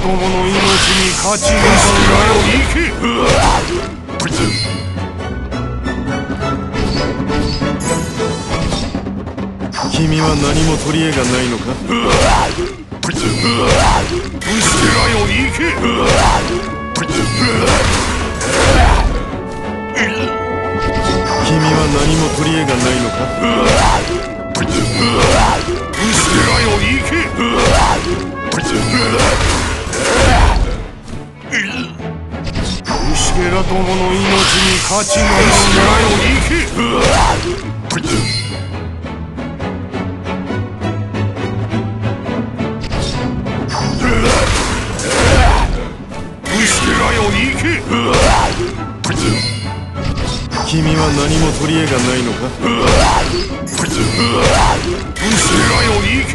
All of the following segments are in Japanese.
虫けらどもの命に勝ち残るなよ行け君は何も取り柄がないのか？虫けらよ行け君は何も取り柄がないのか虫けらよ行け虫けらどもの命に勝ち残るなよ行け虫けらよ行け君は何も取り柄がないのか？虫けらよ行け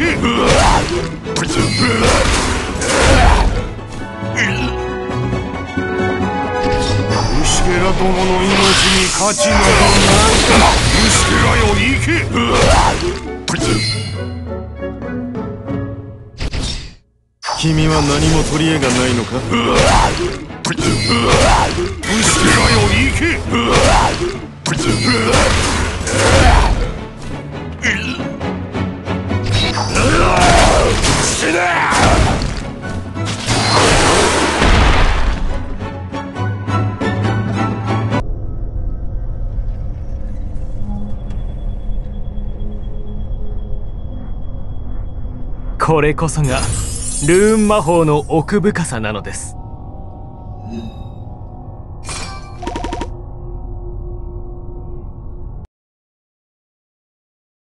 らどもの命に勝ちなどない虫けらよ行け君は何も取り柄がないのか？これこそがルーン魔法の奥深さなのです。